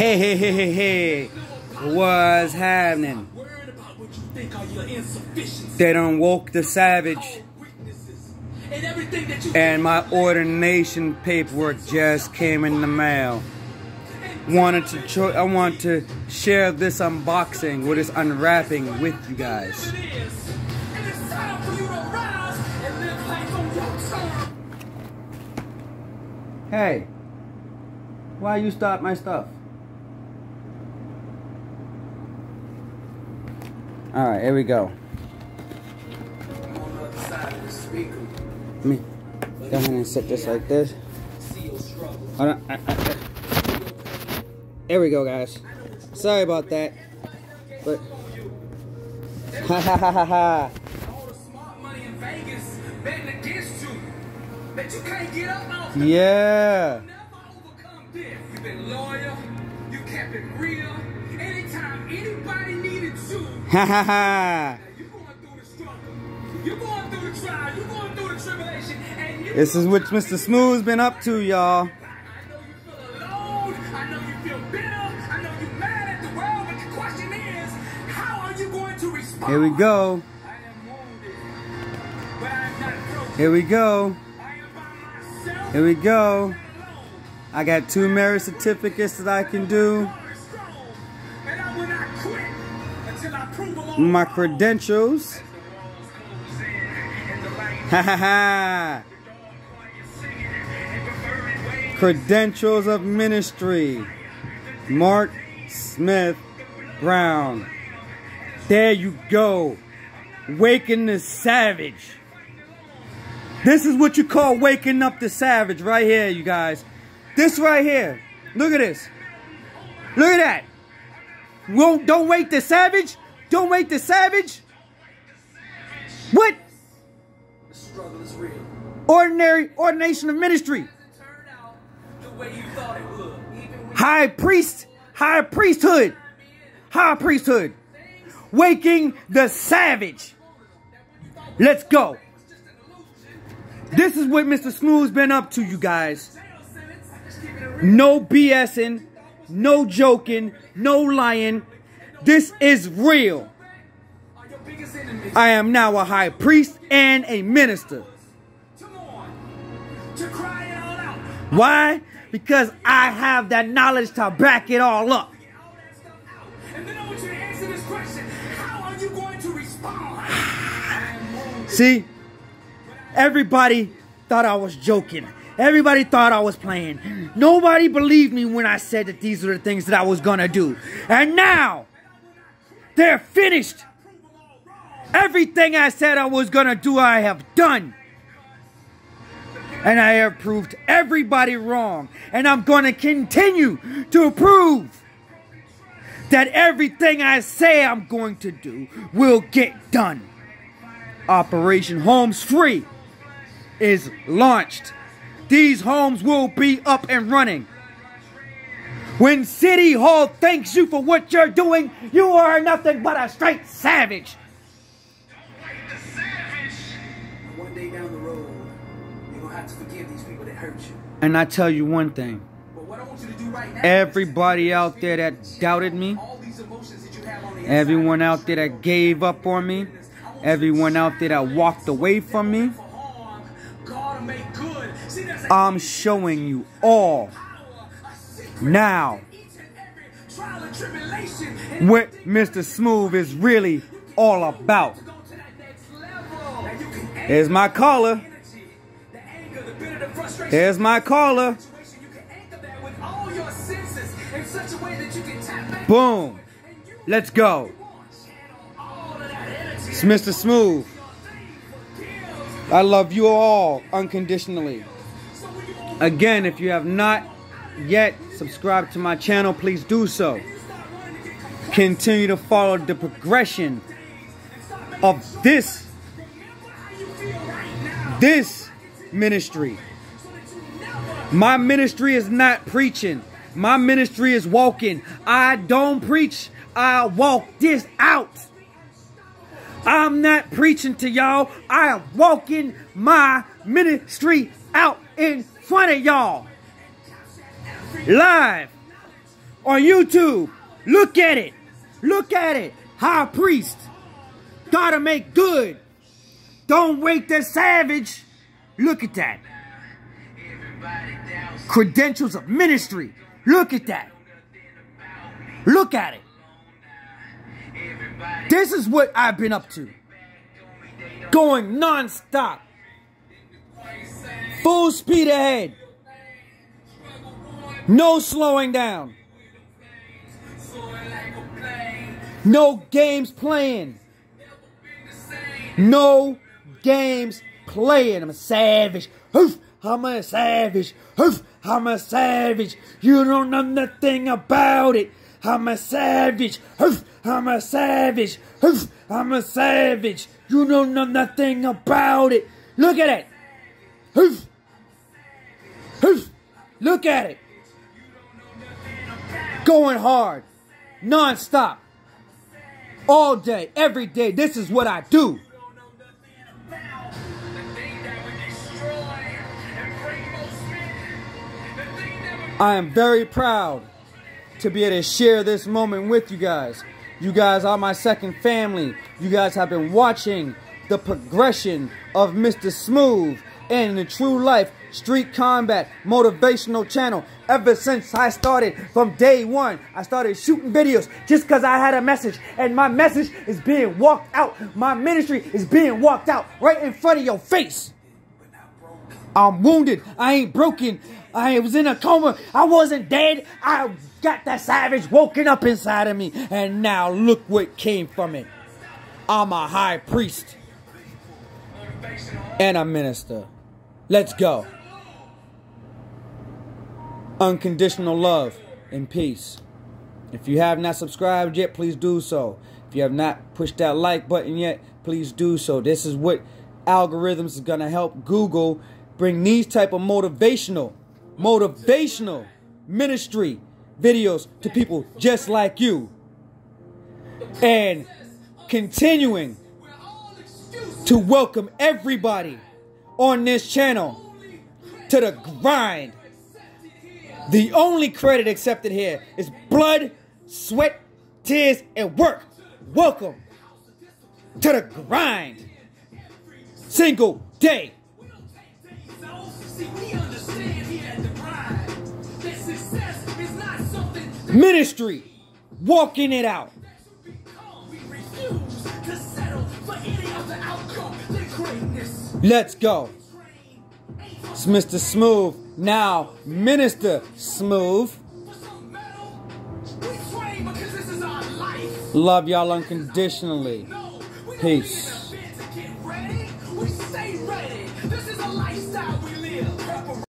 Hey, hey, hey, hey, hey. What's happening? They done woke the savage. And my ordination paperwork just came in the mail. Wanted to I want to share this unboxing or this unwrapping with you guys. Hey, why you stop my stuff? Alright, here we go. Let me go ahead and set this like this. Hold on. There we go, guys. Sorry about that. But. Ha ha ha ha ha. Yeah. You've been loyal. You kept it real. Tribulation. And you This is what Mr. Smooth's been up to, y'all. Here we go. Here we go. Here we go. I got two marriage certificates that I can do. My credentials. Ha ha ha. Credentials of ministry. Mark Smith Brown. There you go. Waking the savage. This is what you call waking up the savage right here, you guys. This right here. Look at this. Look at that. Won't, don't wake the savage. Don't wake the savage. What? The struggle is real. Ordinary ordination of ministry. High priest. High priesthood. High priesthood. Waking the savage. Let's go. This is what Mr. Smooth's been up to, you guys. No BSing, no joking, no lying. This is real. I am now a high priest and a minister. Why? Because I have that knowledge to back it all up. See? Everybody thought I was joking. Everybody thought I was playing. Nobody believed me when I said that these are the things that I was gonna do. And now, they're finished. Everything I said I was gonna do, I have done. And I have proved everybody wrong. And I'm gonna continue to prove that everything I say I'm going to do will get done. Operation Homes Free is launched. These homes will be up and running. When City Hall thanks you for what you're doing, you are nothing but a straight savage. And one day down the road, you're gonna have to forgive these people that hurt you. And I tell you one thing But what I want you right now, everybody out there that doubted me, all these emotions that you have on everyone out there that gave up on me, everyone out there that walked away from me, I'm showing you all now what Mr. Smooth is really all about. to go to that next level. Now you can anchor Here's my caller. energy, the anger, the bitter, the frustration. Here's my caller. Boom. Let's go. It's Mr. Smooth. I love you all unconditionally. Again, if you have not yet subscribed to my channel, please do so. Continue to follow the progression of this this ministry. My ministry is not preaching. My ministry is walking. I don't preach. I walk this out. I'm not preaching to y'all. I am walking my ministry out in front of y'all. Live on YouTube. Look at it. Look at it. High priest. Gotta make good. Don't wait the savage. Look at that. Credentials of ministry. Look at that. Look at it. This is what I've been up to. Going non-stop. Full speed ahead. No slowing down. No games playing. No games playing. I'm a savage. Hoof, I'm a savage. Hoof, I'm a savage. You don't know nothing about it. I'm a savage. Hoof, I'm a savage. Hoof, I'm a savage. You don't know nothing about it. Look at it. Look at it. Going hard. Non-stop. All day, every day. This is what I do. I am very proud to be able to share this moment with you guys. You guys are my second family. You guys have been watching the progression of Mr. Smooth and the True Life Street Combat Motivational Channel. Ever since I started from day one, I started shooting videos just because I had a message. And my message is being walked out. My ministry is being walked out right in front of your face. I'm wounded. I ain't broken. I was in a coma. I wasn't dead. I got that savage woken up inside of me. And now look what came from it. I'm a high priest and a minister. Let's go. Unconditional love and peace. If you have not subscribed yet, please do so. If you have not pushed that like button yet, please do so. This is what algorithms is going to help Google bring these type of motivational, motivational ministry videos to people just like you. And continuing to welcome everybody on this channel to the grind. The only credit accepted here is blood, sweat, tears, and work. Welcome to the grind. Single day. Ministry, walking it out. Let's go. It's Mr. Smooth, now Minister Smooth. Love y'all unconditionally. Peace.